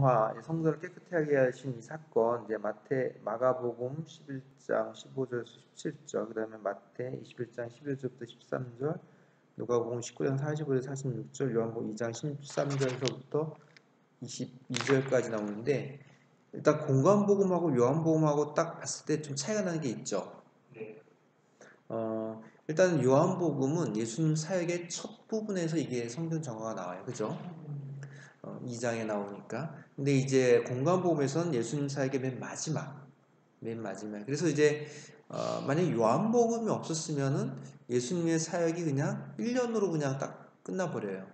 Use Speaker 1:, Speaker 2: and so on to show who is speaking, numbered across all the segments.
Speaker 1: 정화, 성전을 깨끗하게 하신 이 사건, 이제 마태, 마가복음 11장 15절에서 17절, 그 다음에 마태 21장 11절부터 13절, 누가복음 19장 45절에서 46절, 요한복음 2장 13절에서부터 22절까지 나오는데 일단 공간복음하고 요한복음하고 딱 봤을 때 좀 차이가 나는 게 있죠.
Speaker 2: 네.
Speaker 1: 어, 일단 요한복음은 예수님 사역의 첫 부분에서 이게 성전 정화가 나와요. 그죠? 어, 2장에 나오니까. 근데 이제 공간복음에서는 예수님 사역의 맨 마지막. 맨 마지막. 그래서 이제 어, 만약 요한복음이 없었으면은 예수님의 사역이 그냥 1년으로 그냥 딱 끝나버려요.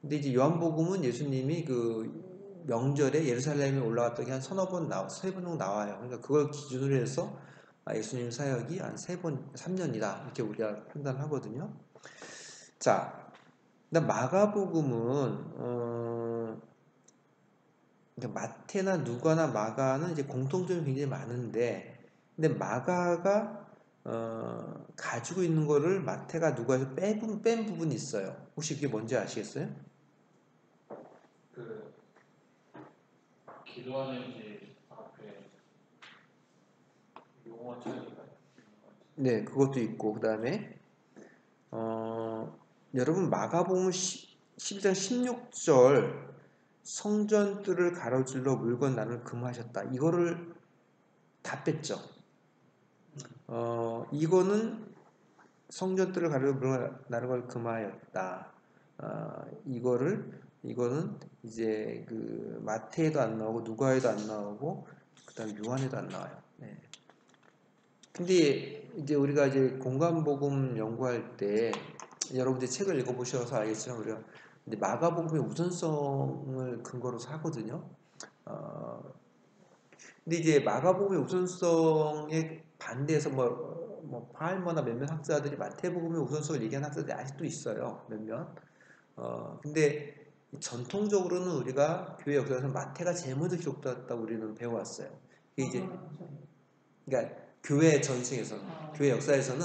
Speaker 1: 근데 이제 요한복음은 예수님이 그 명절에 예루살렘에 올라갔던 게한 서너 번 나와, 세번 정도 나와요. 그러니까 그걸 기준으로 해서 아, 예수님 사역이 한 세 번, 3년이다. 이렇게 우리가 판단하거든요. 자, 근데 마가복음은, 어, 그러니까 마태나 누가나 마가는 이제 공통점이 굉장히 많은데, 근데 마가가 어, 가지고 있는 거를 마태가 누가에서 뺀, 뺀 부분이 있어요. 혹시 그게 뭔지 아시겠어요?
Speaker 2: 그 기도하는 이제 앞에 용어 차이가
Speaker 1: 네, 그것도 있고 그 다음에 어, 여러분 마가복음 12장 16절 성전들을 가로질러 물건 나눌 금하셨다. 이거를 다 뺐죠. 어, 이거는 물건 나눌 걸 금하였다. 어, 이거를 이거는 이제 그 마태에도 안 나오고 누가에도 안 나오고 그다음 요한에도 안 나와요. 네. 근데 이제 우리가 이제 공간복음 연구할 때 여러분들 책을 읽어보셔서 알겠지만 우리가 이제 마가복음의 우선성을 근거로 하거든요. 어, 근데 이제 마가복음의 우선성에 반대해서 뭐, 뭐 팔머나 몇몇 학자들이 마태복음의 우선성을 얘기하는 학자들이 아직도 있어요. 몇몇. 어, 근데 전통적으로는 우리가 교회 역사에서 마태가 제일 먼저 기록되었다고 우리는 배워왔어요. 이게 이제 그러니까 교회 전승에서는 교회 역사에서는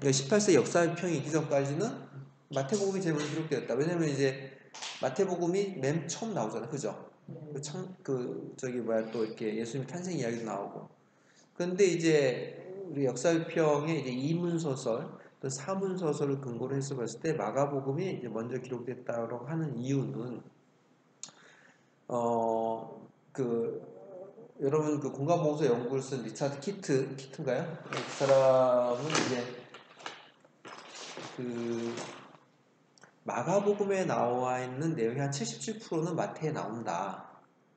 Speaker 1: 그러니까 18세 역사평이 있기 전까지는 마태복음이 제일 먼저 기록되었다. 왜냐면 이제 마태복음이 맨 처음 나오잖아, 그죠? 그, 참, 그 저기 뭐야 또 이렇게 예수님 탄생 이야기도 나오고. 그런데 이제 우리 역사평의 이제 이문 소설 또 사문 소설을 근거로 해서 봤을 때 마가복음이 이제 먼저 기록됐다고 하는 이유는 어 그 여러분 그 공간보고서 연구를 쓴 리차드 키트 키트인가요? 그 사람은 이제 그 마가복음에 나와 있는 내용이 한 77%는 마태에 나온다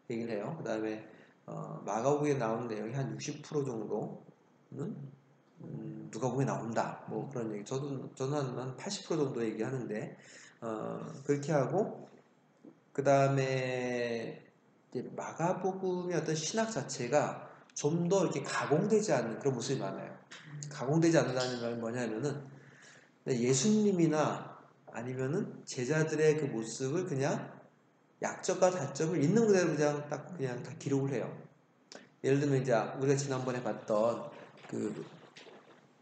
Speaker 1: 얘기를 해요. 그 다음에 어, 마가복음에 나오는 내용이 한 60% 정도는 음, 누가 보면 나온다. 뭐 그런 얘기. 저도 저는 한 80% 정도 얘기하는데 어, 그렇게 하고 그 다음에 마가복음의 어떤 신학 자체가 좀 더 이렇게 가공되지 않는 그런 모습이 많아요. 가공되지 않는다는 말은 뭐냐면은 예수님이나 아니면은 제자들의 그 모습을 그냥 약점과 단점을 있는 그대로 그냥 딱 그냥 다 기록을 해요. 예를 들면 이제 우리가 지난번에 봤던 그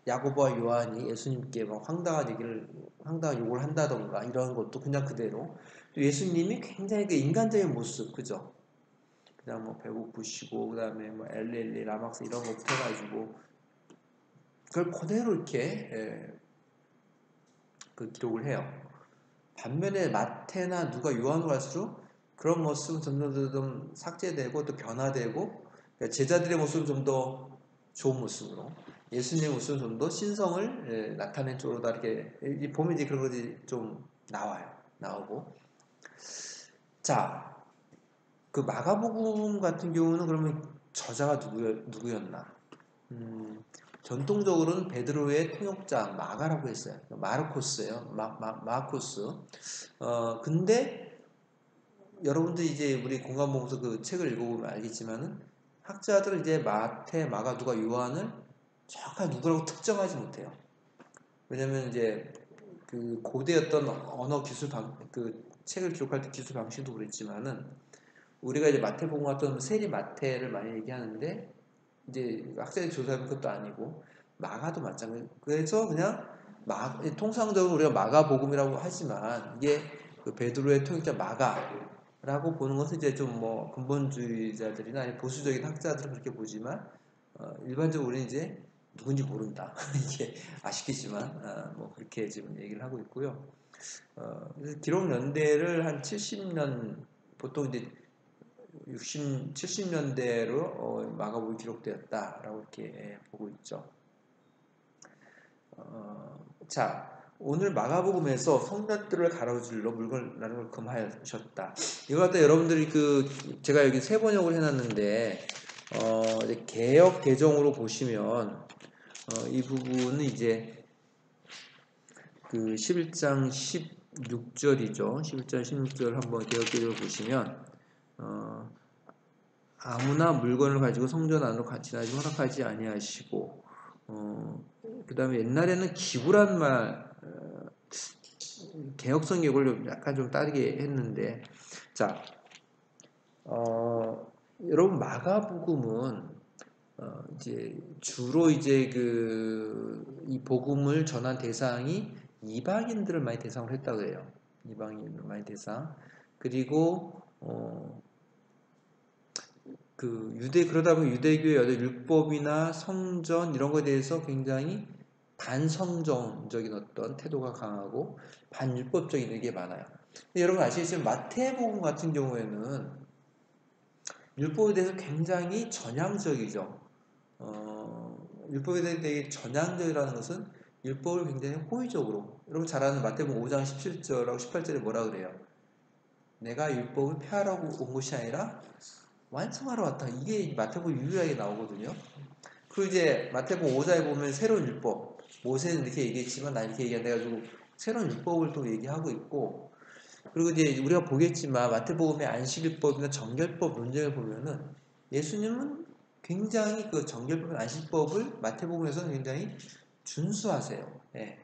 Speaker 1: 야고보와 요한이 예수님께 막 황당한 얘기를 황당한 욕을 한다던가 이런 것도 그냥 그대로 또 예수님이 굉장히 그 인간적인 모습 그죠? 그냥 뭐 배고프시고 그다음에 뭐 엘렐리 라막스 이런 거 해가지고 그걸 그대로 이렇게 예, 그 기록을 해요. 반면에 마태나 누가 요한으로 갈수록 그런 모습은 점점 점 삭제되고 또 변화되고 제자들의 모습은 좀 더 좋은 모습으로 예수님의 모습은 좀 더 신성을 예, 나타낸 쪽으로 다 이렇게 보면 이제 그런 것이 좀 나와요. 나오고 자, 그 마가복음 같은 경우는 그러면 저자가 누구, 누구였나? 음, 전통적으로는 베드로의 통역자 마가라고 했어요. 마르코스예요. 마, 마, 마코스. 어, 근데 여러분들 이제 우리 공간보고서 그 책을 읽어보면 알겠지만은 학자들은 이제 마태, 마가, 누가 요한을 정확하게 누구라고 특정하지 못해요. 왜냐면 이제 그 고대였던 언어 기술 방, 그 책을 기록할 때 기술 방식도 그랬지만은 우리가 이제 마태복음 같은 세리 마태를 많이 얘기하는데 이제 학생이 조사하면 그것도 아니고 마가도 마찬가지. 그래서 그냥 마, 통상적으로 우리가 마가 복음이라고 하지만 이게 그 베드로의 통역자 마가 라고 보는 것은 이제 좀 뭐 근본주의자들이나 아니 보수적인 학자들은 그렇게 보지만 어, 일반적으로 우리는 이제 누군지 모른다 이게 아쉽겠지만 어, 뭐 그렇게 지금 얘기를 하고 있고요. 어, 기록 연대를 한 70년 보통 이제 60, 70년대로 어, 마가복음이 기록되었다라고 이렇게 예, 보고 있죠. 어, 자, 오늘 마가복음에서 성전들을 가로질러 물건 걸 금하셨다. 이거 갖다 여러분들이 그 제가 여기 세 번역을 해놨는데 어, 개역 개정으로 보시면 어, 이 부분은 이제 그 11장 16절이죠. 11장 16절 한번 개역 개정을 보시면 어, 아무나 물건을 가지고 성전 안으로 같이 나지 허락하지 아니하시고 어, 그 다음에 옛날에는 기부란 말 어, 개혁성 개혁을 좀 약간 좀 따르게 했는데 자 어, 여러분 마가복음은 어, 이제 주로 이제 그 이 복음을 전한 대상이 이방인들을 많이 대상으로 했다고 해요. 이방인을 많이 대상. 그리고 어, 그 유대 그러다 보면 유대교의 어떤 율법이나 성전 이런 것에 대해서 굉장히 반성전적인 어떤 태도가 강하고 반율법적인 게 많아요. 여러분 아시겠지만 마태복음 같은 경우에는 율법에 대해서 굉장히 전향적이죠. 어, 율법에 대해 되게 전향적이라는 것은 율법을 굉장히 호의적으로 여러분 잘 아는 마태복음 5장 17절하고 18절에 뭐라 그래요? 내가 율법을 폐하라고 온 것이 아니라 완성하러 왔다. 이게 마태복음 유일하게 나오거든요. 그리고 이제 마태복음 5장에 보면 새로운 율법 모세는 이렇게 얘기했지만 나 이렇게 얘기한다 가지고 새로운 율법을 또 얘기하고 있고 그리고 이제 우리가 보겠지만 마태복음의 안식일법이나 정결법 논쟁을 보면은 예수님은 굉장히 그 정결법 안식법을 마태복음에서는 굉장히 준수하세요. 예.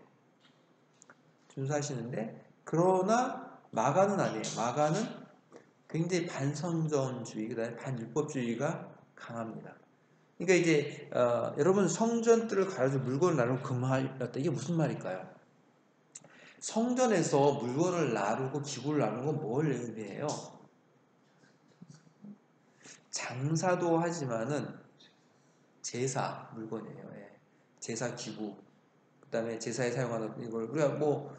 Speaker 1: 준수하시는데 그러나 마가는 아니에요. 마가는 굉장히 반성전주의, 그다음에 반율법주의가 강합니다. 그러니까 이제 어, 여러분 성전들을 가려서 물건을 나누고 금하였다. 이게 무슨 말일까요? 성전에서 물건을 나누고 기구를 나누는 건 뭘 의미해요? 장사도 하지만은 제사 물건이에요. 예. 제사 기구. 그다음에 제사에 사용하는 이걸 우리가 뭐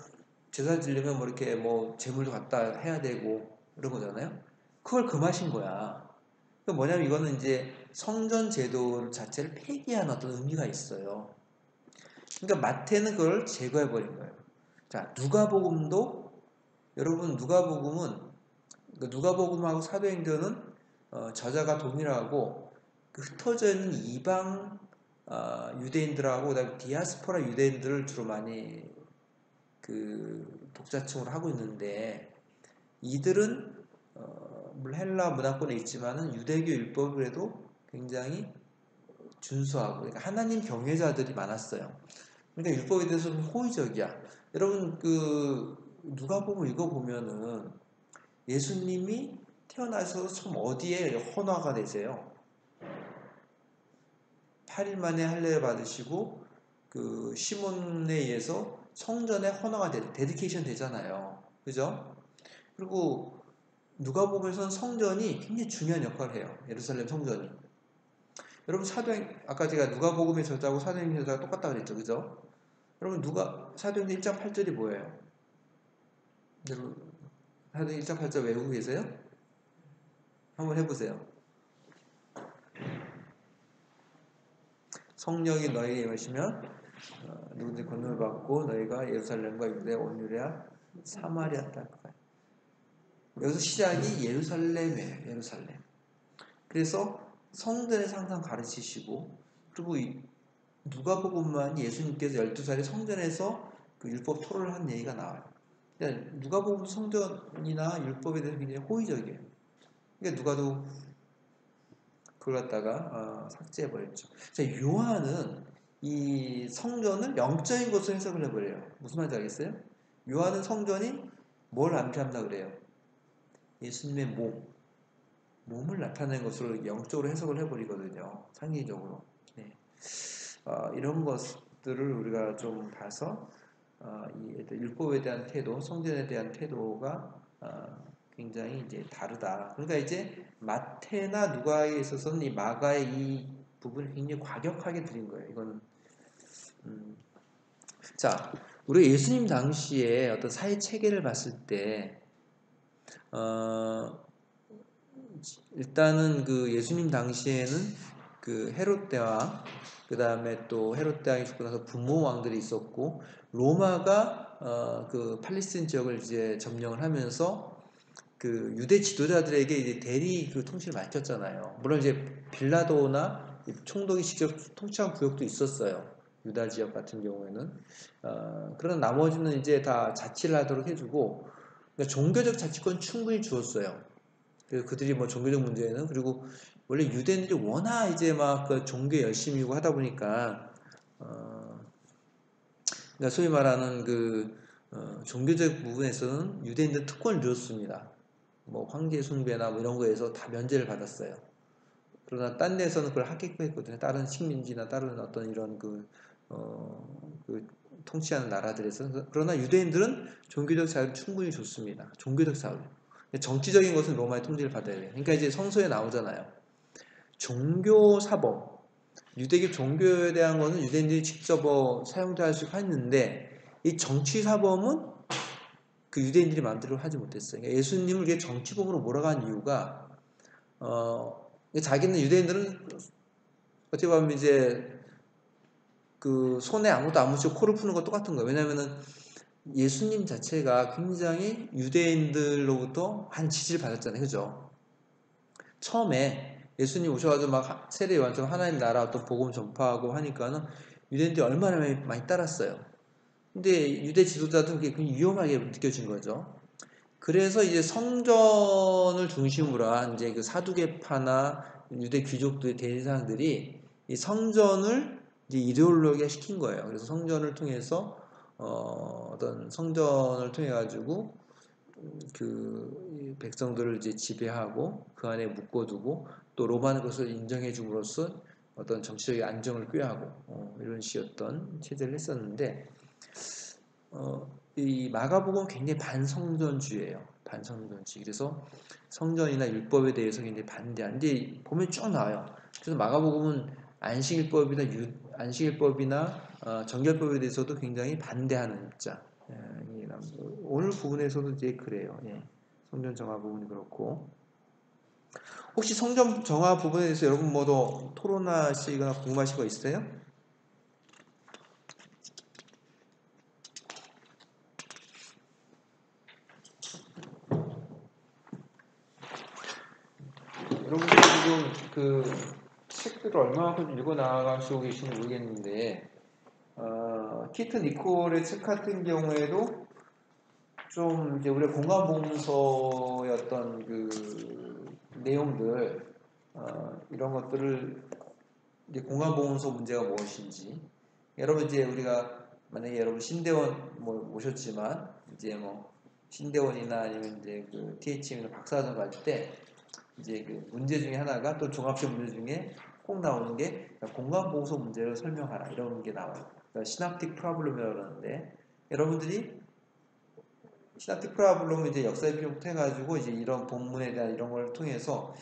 Speaker 1: 제사 지려면 뭐 이렇게 뭐 재물도 갖다 해야 되고 이런 거잖아요. 그걸 금하신 거야. 그 뭐냐면 이거는 이제 성전 제도 자체를 폐기한 어떤 의미가 있어요. 그러니까 마태는 그걸 제거해 버린 거예요. 자, 누가복음도 여러분 누가복음은 그 누가복음하고 사도행전은 어, 저자가 동일하고 그 흩어져 있는 이방 어, 유대인들하고 그다음에 디아스포라 유대인들을 주로 많이 그 독자층으로 하고 있는데 이들은 어, 헬라 문화권에 있지만은 유대교 율법에도 굉장히 준수하고 그러니까 하나님 경외자들이 많았어요. 그러니까 율법에 대해서 는 호의적이야. 여러분 그 누가복음 읽어 보면은 예수님이 태어나셔서 처음 어디에 헌화가 되세요? 8일 만에 할례를 받으시고 그 시몬에 의해서 성전에 헌화가 되, 데디케이션 되잖아요. 그죠? 그리고 누가복음에서는 성전이 굉장히 중요한 역할을 해요. 예루살렘 성전이. 여러분 사도행 아까 제가 누가복음의 저자고 사도행전 저자가 똑같다 그랬죠. 그죠? 여러분 누가 사도행전 1장 8절이 뭐예요? 여러분 사도행전 1장 8절 외우고 계세요? 한번 해보세요. 성령이 너희에게 임하시면 어, 누구든지 권능을 받고 너희가 예루살렘과 유대 온유레아 사마리아 땅까지 여기서 시작이 예루살렘이에요. 예루살렘. 그래서 성전에서 항상 가르치시고 그리고 이 누가복음만 예수님께서 12살에 성전에서 그 율법 토론을 한 얘기가 나와요. 그러니까 누가복음 성전이나 율법에 대해서 굉장히 호의적이에요. 그러니까 누가도 그걸 갖다가 어, 삭제해 버렸죠. 자, 요한은 이 성전을 영적인 것으로 해석을 해버려요. 무슨 말인지 알겠어요? 요한은 성전이 뭘 나타낸다 그래요? 예수님의 몸, 몸을 나타내는 것으로 영적으로 해석을 해버리거든요. 상징적으로. 네. 어, 이런 것들을 우리가 좀 봐서 어, 이 율법에 대한 태도, 성전에 대한 태도가 어, 굉장히 이제 다르다. 그러니까 이제 마태나 누가에 있어서는 이 마가의 이 부분을 굉장히 과격하게 드린 거예요. 이거는 음. 자, 우리 예수님 당시에 어떤 사회 체계를 봤을 때 어, 일단은 그 예수님 당시에는 그 헤롯 때와 그 다음에 또 헤롯 대왕이 죽고 나서 분모 왕들이 있었고 로마가 어, 그 팔레스틴 지역을 이제 점령을 하면서 그 유대 지도자들에게 이제 대리 그 통치를 맡겼잖아요. 물론 이제 빌라도나 총독이 직접 통치한 구역도 있었어요. 유다 지역 같은 경우에는 어, 그러나 나머지는 이제 다 자치를 하도록 해주고 그러니까 종교적 자치권 충분히 주었어요. 그래서 그들이 뭐 종교적 문제는 그리고 원래 유대인들이 워낙 이제 막 그 종교 열심히고 하다 보니까 어, 그러니까 소위 말하는 그 어, 종교적 부분에서는 유대인들 특권을 주었습니다. 뭐 황제 숭배나 뭐 이런 거에서 다 면제를 받았어요. 그러나 딴 데서는 그걸 하겠고 했거든요. 다른 식민지나 다른 어떤 이런 그, 어, 그 통치하는 나라들에서 그러나 유대인들은 종교적 자유를 충분히 줬습니다. 종교적 자유. 정치적인 것은 로마의 통제를 받아야 돼요. 그러니까 이제 성서에 나오잖아요. 종교 사범, 유대교 종교에 대한 것은 유대인들이 직접 뭐 사용할 수 했는데 이 정치 사범은 그 유대인들이 마음대로 하지 못했어요. 그러니까 예수님을 이게 정치범으로 몰아간 이유가 어 자기는 유대인들은 어찌 보면 이제 그 손에 아무도 안 묻히고 코를 푸는 거 똑같은 거예요. 왜냐면은 예수님 자체가 굉장히 유대인들로부터 한 지지를 받았잖아요. 그죠? 처음에 예수님 오셔가지고 막 세례 요한처럼 하나님 나라 어떤 복음 전파하고 하니까는 유대인들이 얼마나 많이, 따랐어요. 근데 유대 지도자들은 그게 굉장히 위험하게 느껴진 거죠. 그래서 이제 성전을 중심으로 한 이제 그 사두개파나 유대 귀족들의 대상들이 이 성전을 이제 이데올로기화 시킨 거예요. 그래서 성전을 통해서 어, 어떤 성전을 통해 가지고 그 백성들을 이제 지배하고 그 안에 묶어두고 또 로마는 것을 인정해 줌으로써 어떤 정치적인 안정을 꾀하고 어, 이런 식이었던 체제를 했었는데 어, 이 마가복음 굉장히 반성전주의예요. 반성전주의. 그래서 성전이나 율법에 대해서 굉장히 반대한. 근데 보면 쭉 나와요. 그래서 마가복음은 안식일법이나 유, 안식일법이나 어, 정결법에 대해서도 굉장히 반대하는 입장. 예, 오늘 부분에서도 이제 그래요. 예, 성전 정화 부분이 그렇고. 혹시 성전 정화 부분에 대해서 여러분 뭐 더 토론하시거나 궁금하신 거 있어요? 여러분들 지금 그 책들을 얼마만큼 읽어 나가시고 계신지 모르겠는데 어, 키트 니콜의 책 같은 경우에도 좀 이제 우리가 공간봉서의 어떤 그 내용들 어, 이런 것들을 이제 공간봉서 문제가 무엇인지. 여러분 이제 우리가 만약에 여러분 신대원 뭐 모셨지만 이제 뭐 신대원이나 아니면 이제 그 THM이나 박사과정 갈때 이제 그 문제 중에 하나가 또 종합적 문제 중에 꼭 나오는 게 공간 보호소 문제를 설명하라 이런 게 나와요. 그러니까 시납틱 프로블럼이라고 그러는데 여러분들이 시납틱 프로블럼을 이제 역사의 필요부터 해가지고 이제 이런 본문에 대한 이런 걸 통해서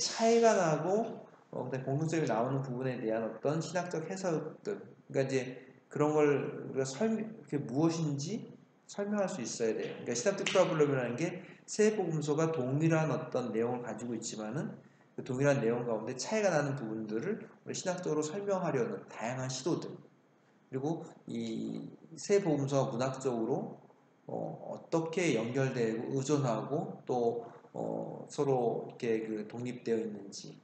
Speaker 1: 차이가 나고 어, 공통점이 나오는 부분에 대한 어떤 신학적 해석들 그러니까 이제 그런 걸 우리가 설명 그게 무엇인지 설명할 수 있어야 돼요. 그러니까 시납틱 프로블럼이라는 게 세 복음서가 동일한 어떤 내용을 가지고 있지만은 그 동일한 내용 가운데 차이가 나는 부분들을 신학적으로 설명하려는 다양한 시도들 그리고 이 세 복음서 문학적으로 어, 떻게 연결되고 의존하고 또 어, 서로 이렇게 그 독립되어 있는지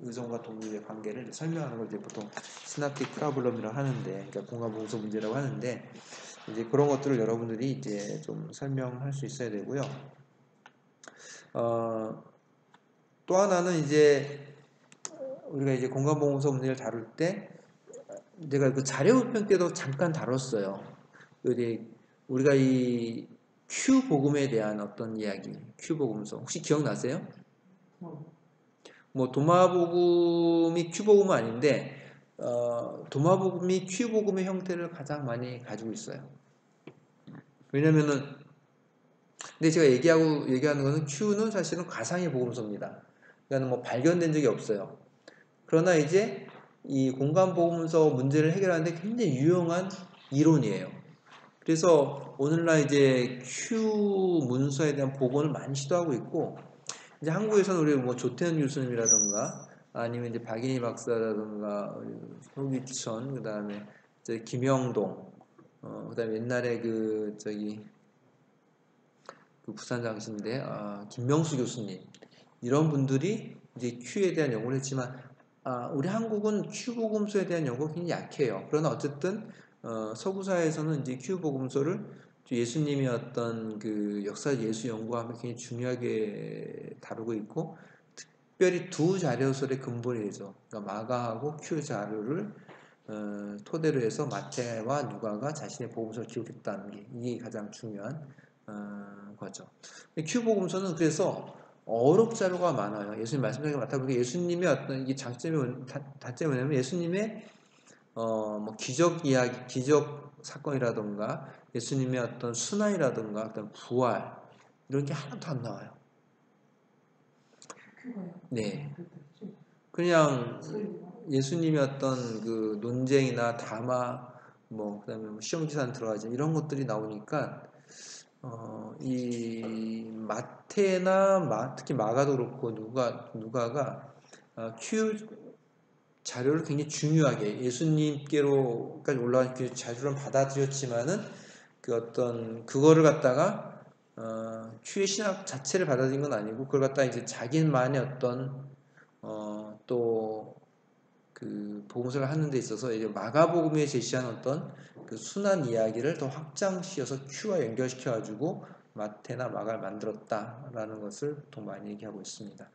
Speaker 1: 의존과 독립의 관계를 설명하는 걸 이제 보통 시납틱 프라블럼이라고 하는데 그러니까 공간 봉서 문제라고 하는데 이제 그런 것들을 여러분들이 이제 좀 설명할 수 있어야 되고요. 어, 또 하나는 이제 우리가 이제 공간보험서 문제를 다룰 때 내가 그 자료 우편 때도 잠깐 다뤘어요. 우리 우리가 이 복음에 대한 어떤 이야기, 복음서 혹시 기억나세요? 뭐 Q 복음은 아닌데 어, Q 복음의 형태를 가장 많이 가지고 있어요. 왜냐면은 근데 제가 얘기하고 얘기하는 거는 Q는 사실은 가상의 복음서입니다. 그러니까 뭐 발견된 적이 없어요. 그러나 이제 이 공간 복음서 문제를 해결하는데 굉장히 유용한 이론이에요. 그래서 오늘날 이제 Q 문서에 대한 복원을 많이 시도하고 있고 이제 한국에서는 우리 뭐 조태현 교수님이라던가 아니면 이제 박인희 박사라던가 송기천 그다음에 이제 김영동 어 그다음에 옛날에 그 저기 그 부산 장신대 아, 김명수 교수님 이런 분들이 이제 Q에 대한 연구를 했지만 아, 우리 한국은 Q 복음서에 대한 연구가 굉장히 약해요. 그러나 어쨌든 어, 서구사에서는 이제 Q 복음서를 예수님이 어떤 그 역사 예수 연구하면 굉장히 중요하게 다루고 있고 특별히 두 자료설의 근본이 되죠. 그러니까 마가하고 Q 자료를 어, 토대로 해서 마태와 누가가 자신의 복음서를 기록했다는 게 이게 가장 중요한 어, 거죠. Q 복음서는 그래서 어록 자료가 많아요. 예수님 말씀하기 많다 보니까 예수님의 어떤 이게 장점이 다, 단점이 뭐냐면 예수님의 어, 뭐 기적 이야기, 기적 사건이라던가 예수님의 어떤 순환이라던가 어떤 부활 이런 게 하나도 안 나와요. 네. 그냥 예수님의 어떤 그 논쟁이나 담화 뭐 그다음에 뭐 시험지산 들어가지 이런 것들이 나오니까 어, 이 마태나 마, 특히 마가도 그렇고 누가 누가가 어, 큐 자료를 굉장히 중요하게 예수님께로까지 올라간 그 자료를 받아들였지만은 그 어떤 그거를 갖다가 어, 큐의 신학 자체를 받아들인 건 아니고 그걸 갖다 이제 자기만의 어떤 어, 또그 복음서를 하는 데 있어서 이제 마가복음에 제시한 어떤 그 순한 이야기를 더 확장시켜서 큐와 연결시켜 가지고 마태나 마가를 만들었다라는 것을 보통 많이 얘기하고 있습니다.